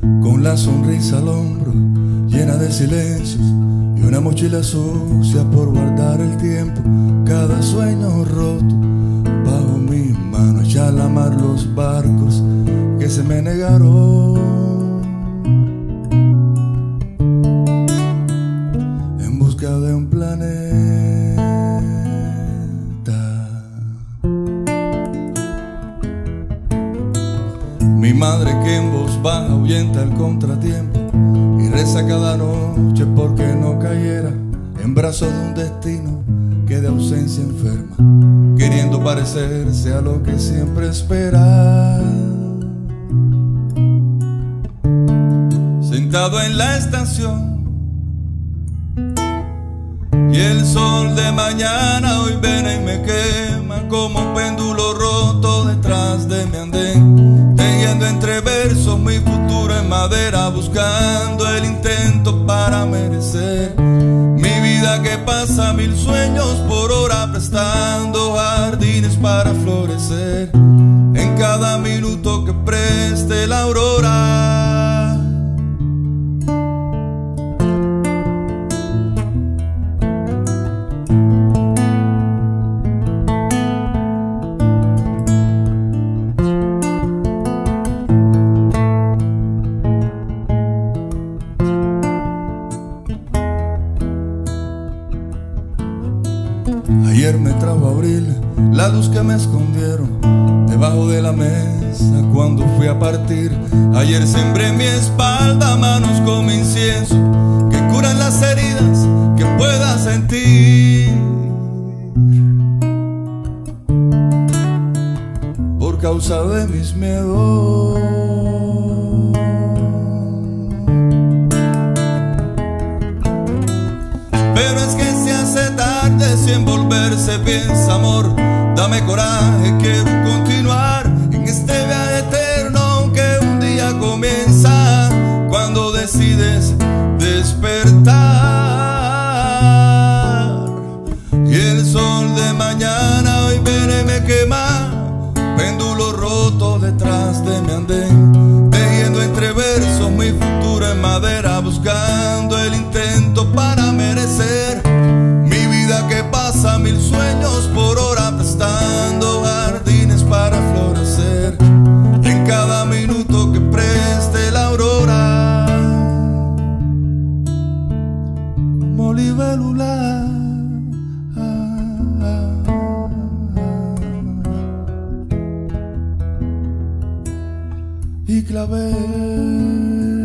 con la sonrisa al hombro, llena de silencios y una mochila sucia por guardar el tiempo. Cada sueño roto bajo mi mano, echar a mar los barcos que se me negaron. En busca de un planeta. Mi madre que en voz baja ahuyenta el contratiempo y reza cada noche porque no cayera en brazos de un destino que de ausencia enferma, queriendo parecerse a lo que siempre espera. Sentado en la estación y el sol de mañana hoy viene y me quema como un péndulo roto detrás de mi andén, tejiendo entre versos mi futuro en madera, buscando el intento para merecer mi vida que pasa mil sueños por hora, prestando jardines para florecer en cada minuto que preste la aurora. Ayer me trajo abril la luz que me escondieron debajo de la mesa cuando fui a partir. Ayer sembré mi espalda manos como incienso que curan las heridas que pueda sentir. Por causa de mis miedos. Envolverse piensa amor. Dame coraje, quiero continuar en este viaje eterno que un día comienza cuando decides despertar. Y el sol de mañana hoy viene me quema, péndulo roto detrás de mi andén, tejiendo entre versos mi futuro en madera, buscando el intento para merecer por hora, prestando jardines para florecer en cada minuto que preste la aurora. Como libélula. Y clavel.